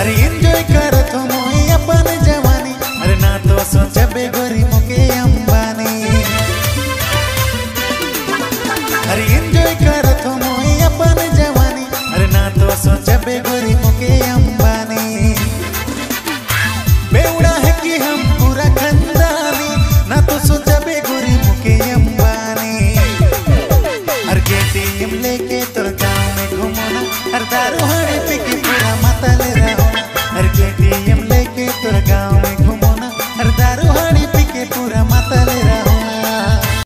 अरे एंजॉय करत हो मोई अपन जवानी। अरे ना तो सोचबे गोरी मुके अंबानी। अरे एंजॉय करत हो मोई अपन जवानी। अरे ना तो सोचबे गोरी मुके अंबानी। बेउड़ा है कि हम पूरा खंदानी ना तो सोचबे गोरी मुके अंबानी। अरे के टीम लेके तो गाँव में घूमना। हर दारू हर